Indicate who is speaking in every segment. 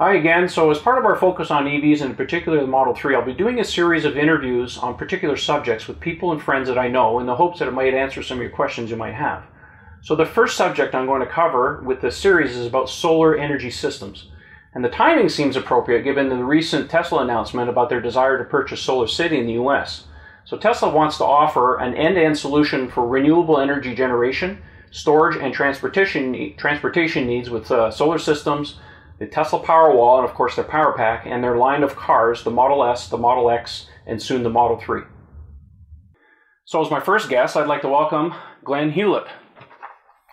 Speaker 1: Hi again. So, as part of our focus on EVs, and in particular the Model 3, I'll be doing a series of interviews on particular subjects with people and friends that I know in the hopes that it might answer some of your questions you might have. So, the first subject I'm going to cover with this series is about solar energy systems. And the timing seems appropriate given the recent Tesla announcement about their desire to purchase SolarCity in the US. So, Tesla wants to offer an end to end solution for renewable energy generation, storage, and transportation, transportation needs with uh, solar systems the Tesla Powerwall, and of course their Powerpack, and their line of cars, the Model S, the Model X, and soon the Model 3. So as my first guest, I'd like to welcome Glen Hewlett.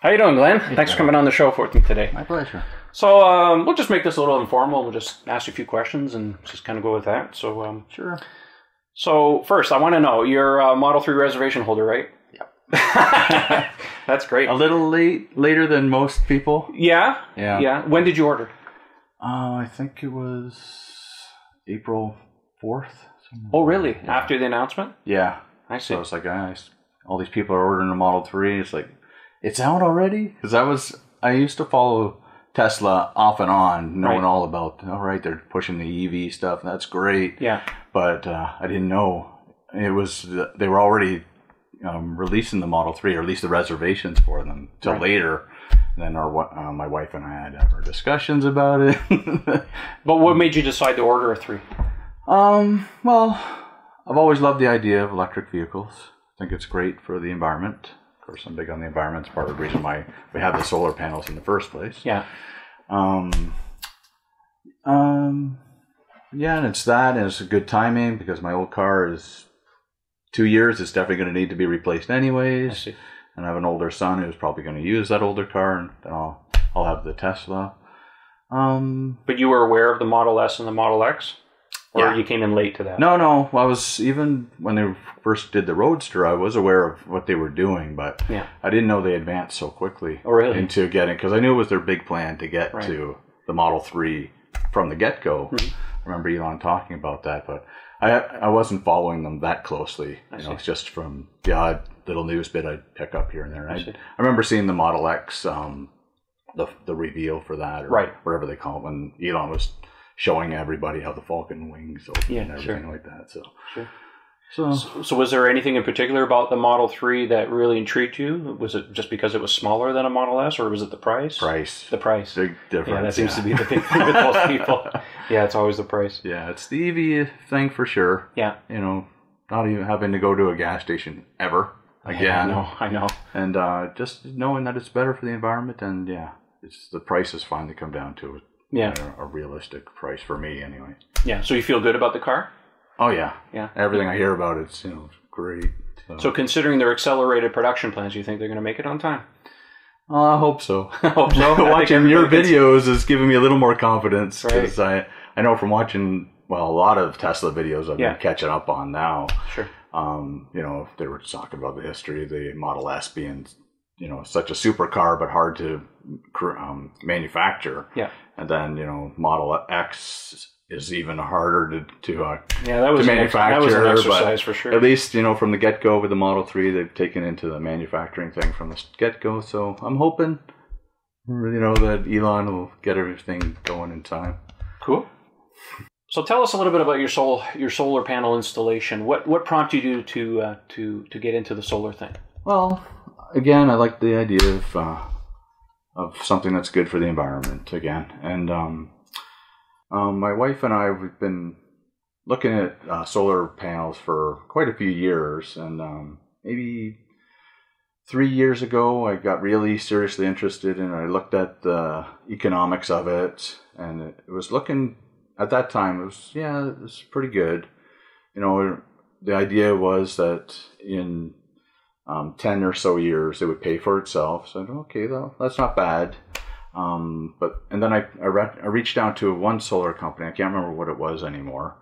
Speaker 1: How you doing, Glen? Thanks for coming on the show for me today.
Speaker 2: My pleasure.
Speaker 1: So um, we'll just make this a little informal. We'll just ask you a few questions and just kind of go with that. So um,
Speaker 2: Sure.
Speaker 1: so first, I want to know you're a Model 3 reservation holder, right?
Speaker 2: Yep.
Speaker 1: That's great.
Speaker 2: A little late, later than most people.
Speaker 1: Yeah.
Speaker 2: Yeah.
Speaker 1: Yeah. When did you order?
Speaker 2: Uh, I think it was April fourth.
Speaker 1: Oh, really? After the announcement?
Speaker 2: Yeah.
Speaker 1: I see.
Speaker 2: So it's like, guys, all these people are ordering a Model Three. It's like, it's out already. Because I was, I used to follow Tesla off and on, knowing
Speaker 1: Right.
Speaker 2: all about. All right, they're pushing the EV stuff. That's great.
Speaker 1: Yeah.
Speaker 2: but uh, I didn't know it was they were already um, releasing the Model Three, or at least the reservations for them, till
Speaker 1: Right.
Speaker 2: later. Then our uh, my wife and I had our discussions about it.
Speaker 1: But what made you decide to order a 3?
Speaker 2: um, well, I've always loved the idea of electric vehicles. I think it's great for the environment. Of course, I'm big on the environment. It's part of the reason why we have the solar panels in the first place.
Speaker 1: Yeah.
Speaker 2: Um, um, yeah, and it's that, and it's a good timing because my old car is two years. It's definitely going to need to be replaced
Speaker 1: I
Speaker 2: anyways. And I have an older son who's probably going to use that older car, and then I'll I'll have the Tesla. Um,
Speaker 1: But you were aware of the Model S and the Model X? Or
Speaker 2: Yeah.
Speaker 1: you came in late to that?
Speaker 2: no, no, I was even when they first did the Roadster, I was aware of what they were doing, but
Speaker 1: Yeah.
Speaker 2: I didn't know they advanced so quickly.
Speaker 1: Oh, really?
Speaker 2: Into getting because I knew it was their big plan to get
Speaker 1: Right.
Speaker 2: to the Model Three from the get go.
Speaker 1: Mhm.
Speaker 2: I remember Elon talking about that, but I I wasn't following them that closely.
Speaker 1: I
Speaker 2: you
Speaker 1: see.
Speaker 2: know, it's just from the odd little news bit I'd pick up here and there.
Speaker 1: I
Speaker 2: I,
Speaker 1: see.
Speaker 2: I remember seeing the Model X, um, the the reveal for that, or
Speaker 1: Right.
Speaker 2: whatever they call it, when Elon was showing everybody how the Falcon wings open
Speaker 1: Yeah,
Speaker 2: and everything
Speaker 1: sure.
Speaker 2: like that. So,
Speaker 1: Sure.
Speaker 2: So
Speaker 1: So was there anything in particular about the Model 3 that really intrigued you? Was it just because it was smaller than a Model S, or was it the price?
Speaker 2: price,
Speaker 1: The price.
Speaker 2: big difference.
Speaker 1: Yeah, that seems
Speaker 2: yeah.
Speaker 1: to be the big thing with most people. Yeah, it's always the price.
Speaker 2: Yeah, it's the EV thing for sure.
Speaker 1: Yeah.
Speaker 2: You know, not even having to go to a gas station ever again.
Speaker 1: Yeah, I know. I know.
Speaker 2: and uh, just knowing that it's better for the environment and yeah it's the price has finally come down to
Speaker 1: Yeah.
Speaker 2: a, a realistic price for me anyway
Speaker 1: Yeah. So you feel good about the car?
Speaker 2: Oh yeah
Speaker 1: Yeah.
Speaker 2: everything i hear about it's you know great so,
Speaker 1: So considering their accelerated production plans, you think they're going to make it on time?
Speaker 2: Well, i hope so
Speaker 1: I hope so.
Speaker 2: Watching your
Speaker 1: gets-
Speaker 2: videos is giving me a little more confidence
Speaker 1: Right.
Speaker 2: because i i know from watching well a lot of tesla videos i've
Speaker 1: Yeah.
Speaker 2: been catching up on now
Speaker 1: Sure.
Speaker 2: um, you know, if they were talking about the history of the Model S being, you know, such a supercar but hard to um, manufacture.
Speaker 1: Yeah.
Speaker 2: And then, you know, Model X is even harder to, to uh,
Speaker 1: Yeah, that was
Speaker 2: To
Speaker 1: an ex- that was an exercise for sure.
Speaker 2: at least, you know, from the get go with the Model 3, they've taken into the manufacturing thing from the get go. So I'm hoping, you know, that Elon will get everything going in time.
Speaker 1: Cool. So tell us a little bit about your sol your solar panel installation. What what prompted you to uh, to to get into the solar thing?
Speaker 2: Well, again, I like the idea of uh, of something that's good for the environment again, and um, um, my wife and I we've been looking at uh, solar panels for quite a few years, and um, maybe three years ago, I got really seriously interested, and I looked at the economics of it, and it, was looking at that time. It was yeah, it was pretty good. You know, the idea was that in um, 10 or so years it would pay for itself so okay though that's not bad um, but and then I, I, re- I reached out to one solar company i can't remember what it was anymore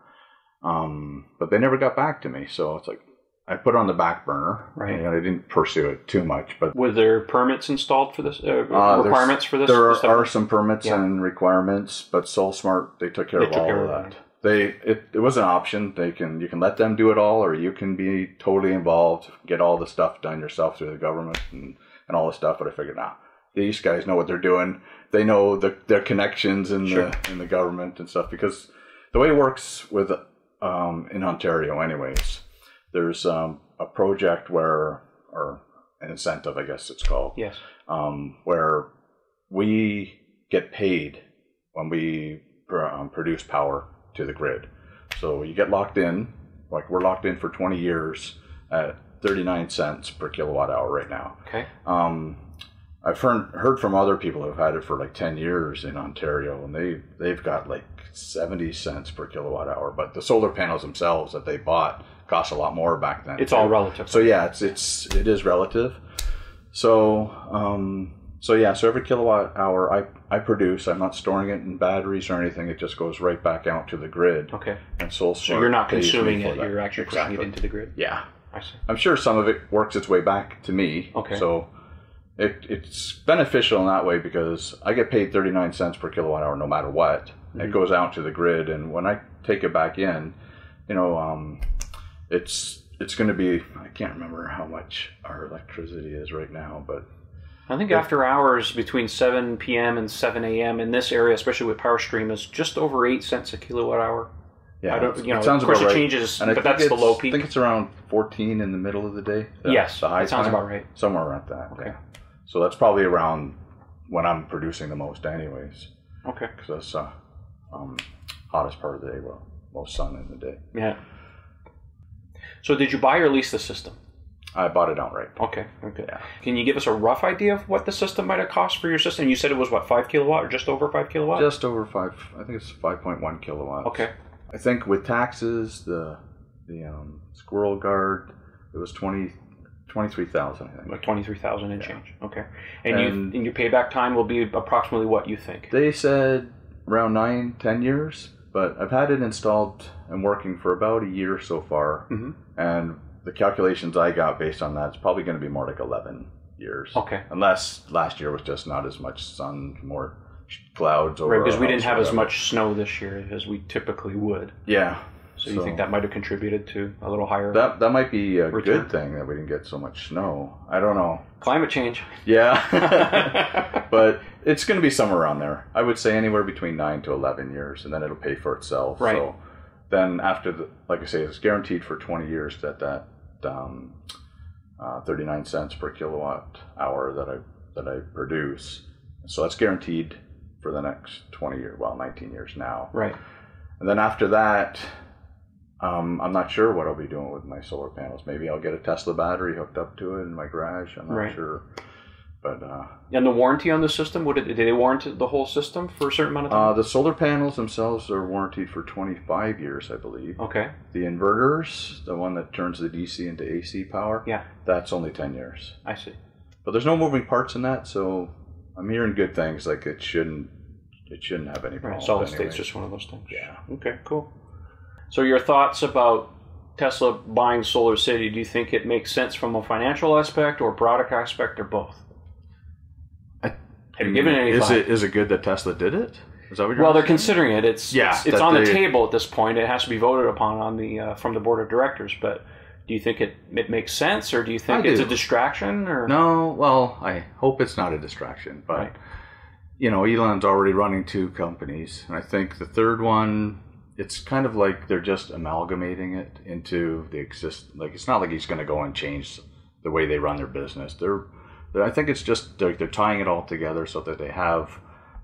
Speaker 2: um, but they never got back to me so it's like i put it on the back burner
Speaker 1: Right.
Speaker 2: and i didn't pursue it too much but
Speaker 1: Were there permits installed for this? Uh,
Speaker 2: uh,
Speaker 1: requirements for this?
Speaker 2: there are, are some permits
Speaker 1: Yeah.
Speaker 2: and requirements but SoulSmart they took care
Speaker 1: They
Speaker 2: of
Speaker 1: took
Speaker 2: all
Speaker 1: care
Speaker 2: of that. they it, it was an option they can you can let them do it all or you can be totally involved get all the stuff done yourself through the government and, and all the stuff but i figured nah these guys know what they're doing. They know the, their connections in
Speaker 1: Sure.
Speaker 2: the in the government and stuff because the way it works with um, in Ontario, anyways, there's um, a project where or an incentive, I guess it's called,
Speaker 1: Yes.
Speaker 2: um, where we get paid when we pr- um, produce power to the grid. So you get locked in, like we're locked in for 20 years at 39 cents per kilowatt hour right now.
Speaker 1: Okay.
Speaker 2: Um, I've heard, heard from other people who've had it for like 10 years in Ontario, and they, they've got like 70 cents per kilowatt hour. But the solar panels themselves that they bought cost a lot more back then.
Speaker 1: It's
Speaker 2: too.
Speaker 1: all relative.
Speaker 2: So yeah, it's it's it is relative. So um, so yeah, so every kilowatt hour I I produce, I'm not storing it in batteries or anything. It just goes right back out to the grid.
Speaker 1: Okay.
Speaker 2: And Soul
Speaker 1: So you're not consuming it,
Speaker 2: that.
Speaker 1: you're actually
Speaker 2: exactly.
Speaker 1: putting it into the grid.
Speaker 2: Yeah,
Speaker 1: I see.
Speaker 2: I'm sure some of it works its way back to me.
Speaker 1: Okay.
Speaker 2: So it it's beneficial in that way because I get paid 39 cents per kilowatt hour no matter what.
Speaker 1: Mm-hmm.
Speaker 2: It goes out to the grid, and when I take it back in, you know, um, it's it's going to be I can't remember how much our electricity is right now, but
Speaker 1: I think after hours between 7 p.m. and 7 a.m. in this area, especially with PowerStream, is just over 8 cents a kilowatt hour.
Speaker 2: yeah,
Speaker 1: I don't, you know,
Speaker 2: it sounds
Speaker 1: of course
Speaker 2: about
Speaker 1: it changes,
Speaker 2: And
Speaker 1: but
Speaker 2: think
Speaker 1: that's the
Speaker 2: it's-
Speaker 1: low
Speaker 2: I think it's around 14 in the middle of the day. the-
Speaker 1: yes,
Speaker 2: the high
Speaker 1: that sounds
Speaker 2: time.
Speaker 1: about right.
Speaker 2: Somewhere around that.
Speaker 1: Okay.
Speaker 2: yeah. So that's probably around when I'm producing the most, anyways,
Speaker 1: Okay.
Speaker 2: because that's uh, um, hottest part of the day. Well, most sun in the day.
Speaker 1: Yeah. So did you buy or lease the system?
Speaker 2: I bought it outright.
Speaker 1: Okay. Okay.
Speaker 2: Yeah.
Speaker 1: Can you give us a rough idea of what the system might have cost for your system? You said it was what five kilowatt or just over five kilowatt?
Speaker 2: Just over five. I think it's 5.1 kilowatts.
Speaker 1: okay.
Speaker 2: I think with taxes, the the um, squirrel guard, it was 20, 23,000, I think.
Speaker 1: Like twenty three thousand and
Speaker 2: Yeah.
Speaker 1: change. Okay. And, you
Speaker 2: And-
Speaker 1: and your payback time will be approximately what you think?
Speaker 2: They said around nine, ten years, but I've had it installed and working for about a year so far,
Speaker 1: Mhm.
Speaker 2: and the calculations I got based on that is probably going to be more like eleven years.
Speaker 1: Okay.
Speaker 2: Unless last year was just not as much sun, more clouds over.
Speaker 1: Right, because
Speaker 2: our
Speaker 1: we didn't
Speaker 2: house or
Speaker 1: have as
Speaker 2: whatever.
Speaker 1: much snow this year as we typically would.
Speaker 2: Yeah.
Speaker 1: So, you think that might have contributed to a little higher
Speaker 2: that that might be a
Speaker 1: Return.
Speaker 2: good thing that we didn't get so much snow. I don't know.
Speaker 1: climate change?
Speaker 2: Yeah. but it's going to be somewhere around there. I would say anywhere between nine to eleven years, and then it'll pay for itself.
Speaker 1: Right.
Speaker 2: So then after the, like I say, it's guaranteed for twenty years that that um, uh, thirty nine cents per kilowatt hour that I that I produce. So that's guaranteed for the next twenty years. Well, nineteen years now.
Speaker 1: right.
Speaker 2: And then after that, um, I'm not sure what I'll be doing with my solar panels. Maybe I'll get a Tesla battery hooked up to it in my garage. I'm not
Speaker 1: Right.
Speaker 2: sure. But uh,
Speaker 1: And the warranty on the system? Would it, did they warrant the whole system for a certain amount of
Speaker 2: uh,
Speaker 1: time?
Speaker 2: the solar panels themselves are warranted for 25 years, I believe.
Speaker 1: okay.
Speaker 2: The inverters, the one that turns the DC into AC power,
Speaker 1: Yeah,
Speaker 2: that's only 10 years.
Speaker 1: I see.
Speaker 2: But there's no moving parts in that, so I'm hearing good things. Like it shouldn't, it shouldn't have any problems.
Speaker 1: Right.
Speaker 2: problems.
Speaker 1: Solid
Speaker 2: anyways.
Speaker 1: state's just one of those things.
Speaker 2: Yeah.
Speaker 1: Okay, cool. So your thoughts about Tesla buying SolarCity, do you think it makes sense from a financial aspect or product aspect or both? Have you given any
Speaker 2: Is
Speaker 1: thought?
Speaker 2: it is it good that Tesla did it? Is that what you're
Speaker 1: Well, they're considering it. It's
Speaker 2: Yeah,
Speaker 1: it's, it's on the table at this point. It has to be voted upon on the uh, from the board of directors. But do you think it, it makes sense, or do you think
Speaker 2: I
Speaker 1: it's
Speaker 2: do.
Speaker 1: a distraction? Or
Speaker 2: No, well, I hope it's not a distraction, but
Speaker 1: Right.
Speaker 2: you know, Elon's already running two companies, and I think the third one, it's kind of like they're just amalgamating it into the exist. Like it's not like he's going to go and change the way they run their business. They're, they're I think it's just they're, they're tying it all together so that they have,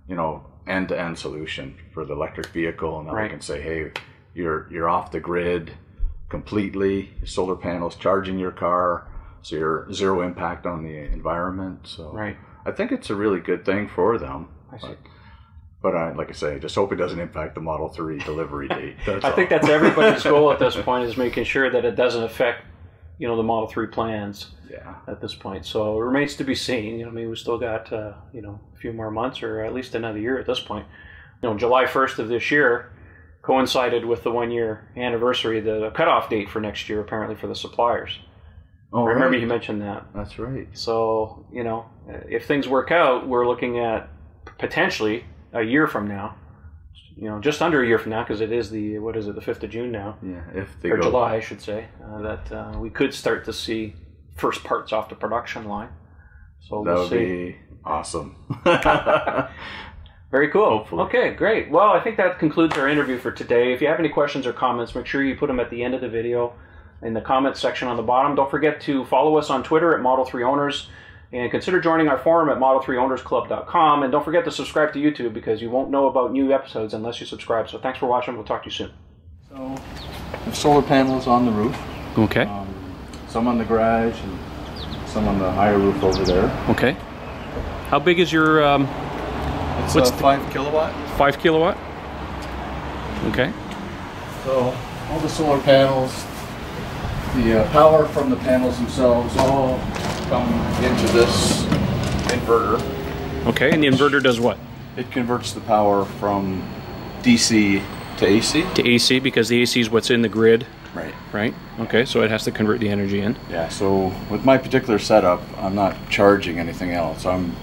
Speaker 2: you know, end to end solution for the electric vehicle, and then
Speaker 1: Right.
Speaker 2: they can say, hey, you're you're off the grid completely. Solar panels charging your car, so you're zero impact on the environment. So
Speaker 1: right?
Speaker 2: I think it's a really good thing for them.
Speaker 1: I see.
Speaker 2: But, but I, like I say, just hope it doesn't impact the Model Three delivery date. That's
Speaker 1: I think that's everybody's goal at this point is making sure that it doesn't affect you know the Model Three plans
Speaker 2: yeah.
Speaker 1: at this point. So it remains to be seen. You know, I mean, we still got uh, you know a few more months or at least another year at this point. You know, July first of this year coincided with the one year anniversary, the cutoff date for next year apparently for the suppliers.
Speaker 2: Oh,
Speaker 1: I remember
Speaker 2: right.
Speaker 1: you mentioned that.
Speaker 2: That's right.
Speaker 1: So, you know, if things work out, we're looking at potentially a year from now. You know, just under a year from now, because it is the what is it, the fifth of June now,
Speaker 2: Yeah, if they
Speaker 1: or
Speaker 2: go.
Speaker 1: July, I should say. Uh, that uh, we could start to see first parts off the production line. So
Speaker 2: That
Speaker 1: we'll
Speaker 2: would
Speaker 1: see.
Speaker 2: be Awesome.
Speaker 1: Very cool.
Speaker 2: Hopefully.
Speaker 1: Okay, great. Well, I think that concludes our interview for today. If you have any questions or comments, make sure you put them at the end of the video in the comments section on the bottom. Don't forget to follow us on Twitter at Model 3 Owners and consider joining our forum at model3ownersclub.com. And don't forget to subscribe to YouTube because you won't know about new episodes unless you subscribe. So thanks for watching. We'll talk to you soon.
Speaker 2: so, the solar panels on the roof.
Speaker 1: Okay.
Speaker 2: Um, some on the garage and some on the higher roof over there.
Speaker 1: Okay. How big is your um,
Speaker 2: It's
Speaker 1: What's
Speaker 2: a
Speaker 1: the-
Speaker 2: five kilowatt.
Speaker 1: five kilowatt? Okay.
Speaker 2: So all the solar panels, the uh, power from the panels themselves all come into this inverter.
Speaker 1: Okay. And the inverter does what?
Speaker 2: It converts the power from DC to AC.
Speaker 1: To AC because the AC is what's in the grid,
Speaker 2: Right.
Speaker 1: right? Okay. So it has to convert the energy in.
Speaker 2: Yeah. So with my particular setup, I'm not charging anything else. I'm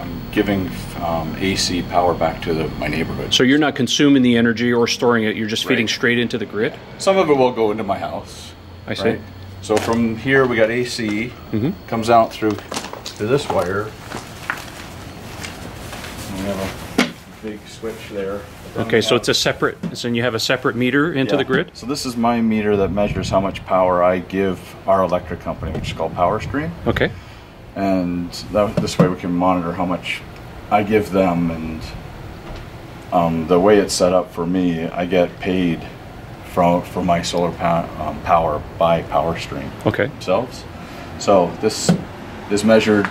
Speaker 2: I'm giving um, AC power back to the, my neighborhood.
Speaker 1: So you're not consuming the energy or storing it. You're just feeding
Speaker 2: Right.
Speaker 1: straight into the grid.
Speaker 2: Some of it will go into my house.
Speaker 1: I see.
Speaker 2: Right. So from here we got AC
Speaker 1: Mhm.
Speaker 2: comes out through to this wire. And we have a big switch there.
Speaker 1: Okay, so it's a separate. So you have a separate meter into
Speaker 2: Yeah.
Speaker 1: the grid.
Speaker 2: So this is my meter that measures how much power I give our electric company, which is called PowerStream,
Speaker 1: Okay.
Speaker 2: and that, this way we can monitor how much I give them. And um, the way it's set up for me, I get paid from for my solar pa- um, power by PowerStream.
Speaker 1: Okay.
Speaker 2: themselves. So this is measured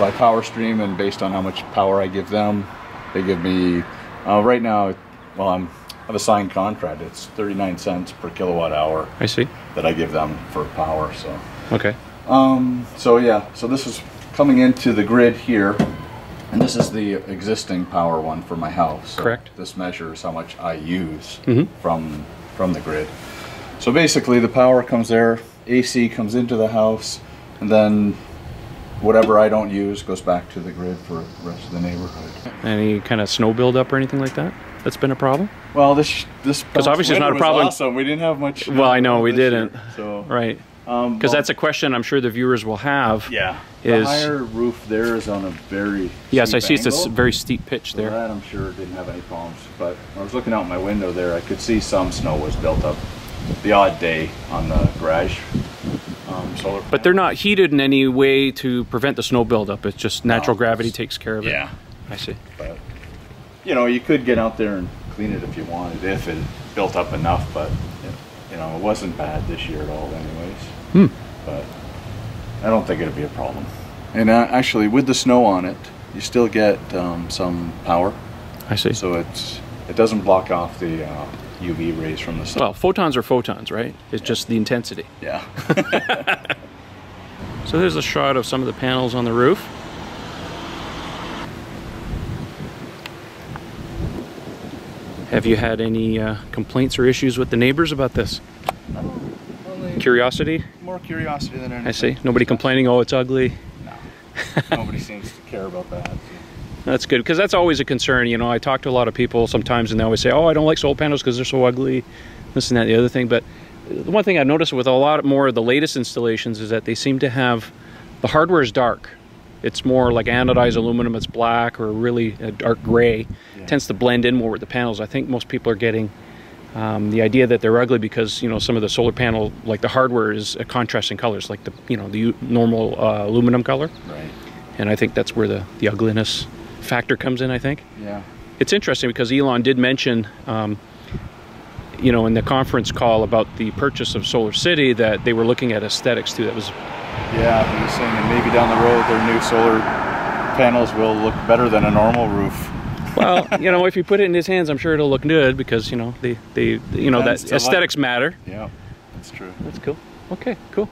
Speaker 2: by PowerStream and based on how much power I give them, they give me uh, right now. Well, I'm I have a signed contract. It's 39 cents per kilowatt hour
Speaker 1: I see.
Speaker 2: that I give them for power. So
Speaker 1: Okay.
Speaker 2: um, so yeah, so this is coming into the grid here, and this is the existing power one for my house. So
Speaker 1: Correct.
Speaker 2: This measures how much I use
Speaker 1: Mhm.
Speaker 2: from from the grid. So basically, the power comes there, AC comes into the house, and then whatever I don't use goes back to the grid for the rest of the neighborhood.
Speaker 1: Any kind of snow buildup or anything like that? That's been a problem.
Speaker 2: Well, this this
Speaker 1: because obviously it's not a problem.
Speaker 2: Awesome. We didn't have much.
Speaker 1: Well, I know we didn't.
Speaker 2: So
Speaker 1: Right.
Speaker 2: Um,
Speaker 1: Because
Speaker 2: well-
Speaker 1: that's a question I'm sure the viewers will have.
Speaker 2: Yeah.
Speaker 1: is-
Speaker 2: the higher roof there is on a very
Speaker 1: Yes,
Speaker 2: steep
Speaker 1: I see it's a very steep pitch
Speaker 2: So
Speaker 1: there.
Speaker 2: that I'm sure didn't have any problems. But when I was looking out my window there, I could see some snow was built up the odd day on the garage um, solar.
Speaker 1: But they're not heated in any way to prevent the snow buildup. It's just natural
Speaker 2: No,
Speaker 1: gravity takes care of it.
Speaker 2: yeah.
Speaker 1: I see.
Speaker 2: But you know, you could get out there and clean it if you wanted, if it built up enough. But you know, it wasn't bad this year at all, anyways.
Speaker 1: Hmm.
Speaker 2: But I don't think it'd be a problem. And uh, actually, with the snow on it, you still get um, some power.
Speaker 1: I see.
Speaker 2: So it's it doesn't block off the uh, UV rays from the sun.
Speaker 1: Well, photons are photons, right? It's just the intensity.
Speaker 2: yeah.
Speaker 1: So there's a shot of some of the panels on the roof. Have you had any uh, complaints or issues with the neighbors about this? Curiosity?
Speaker 2: More curiosity than anything.
Speaker 1: I see. Nobody complaining, oh, it's ugly. No.
Speaker 2: Nobody seems to care about that.
Speaker 1: That's good because that's always a concern. You know, I talk to a lot of people sometimes and they always say, oh, I don't like solar panels because they're so ugly, this and that, the other thing. But the one thing I've noticed with a lot more of the latest installations is that they seem to have the hardware is dark. It's more like anodized aluminum, it's black or really a dark gray.
Speaker 2: Yeah.
Speaker 1: tends to blend in more with the panels. I think most people are getting um, the idea that they're ugly because you know some of the solar panel, like the hardware, is a contrasting colors, like the you know the normal uh, aluminum color,
Speaker 2: Right.
Speaker 1: and I think that's where the the ugliness factor comes in. I think
Speaker 2: Yeah.
Speaker 1: it's interesting because Elon did mention, um, you know, in the conference call about the purchase of SolarCity that they were looking at aesthetics too. That was
Speaker 2: Yeah, he was saying that maybe down the road their new solar panels will look better than a normal roof.
Speaker 1: Well, you know, if you put it in his hands, I'm sure it'll look good because you know the they you know that
Speaker 2: like-
Speaker 1: aesthetics matter.
Speaker 2: Yeah, that's true.
Speaker 1: That's cool. Okay, cool.